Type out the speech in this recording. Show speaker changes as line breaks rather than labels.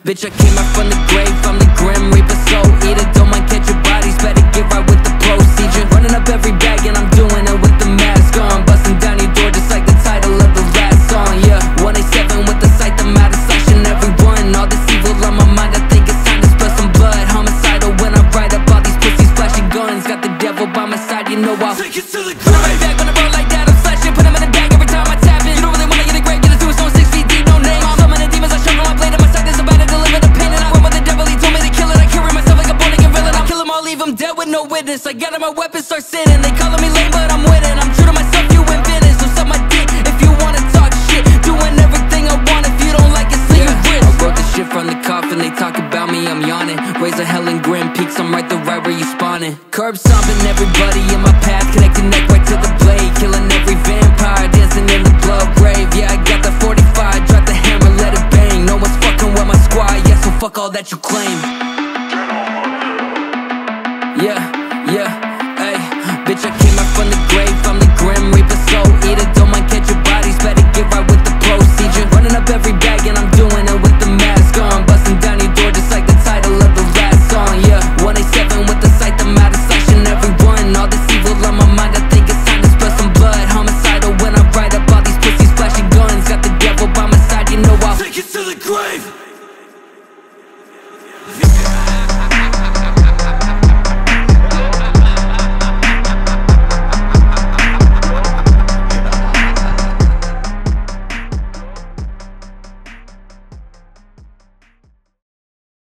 Bitch, I came out from the grave, I'm the grim reaper, soul eater Don't mind catching bodies, better get right with the procedure. Running up every bag and I'm doing it with the mask on. Busting down your door just like the title of the last song, yeah. 187 with the sight, I'm out of sight, and everyone. All this evil on my mind, I think it's time to spill some blood. Homicidal when I write up all these pussies flashing guns. Got the devil by my side, you know I'll
Take it to the
Put 'em right
grave.
back when I roll like that, I'm slashing Put 'em in a bag every time I leave 'em dead with no witness. I got 'em, my weapons start sinning. They calling me lame, but I'm winning I'm true to myself, you ain't been So suck my dick if you wanna talk shit. Doing everything I want, if you don't like it, slit your wrist I wrote the shit from the coffin, they talk about me, I'm yawning. Raise a hell and grim peaks, I'm right there right where you spawning. Curb stomping everybody in my path Connecting neck right to the blade. Killing every vampire, dancing in the blood grave. Yeah, I got the 45, drop the hammer, let it bang. No one's fucking with my squad, yeah, so fuck all that you claim Yeah, yeah, ay Bitch, I came out from the grave, I'm the grim reaper, soul eater Don't mind catching bodies, better get right with the procedure. Running up every bag and I'm doing it with the mask on. Busting down your door just like the title of the last song, yeah. 187 with the sight, I'm out of everyone. All this evil on my mind, I think it's time to spill some blood. Homicidal when I write up all these pussies flashing guns. Got the devil by my side, you know I'll
Take it to the grave.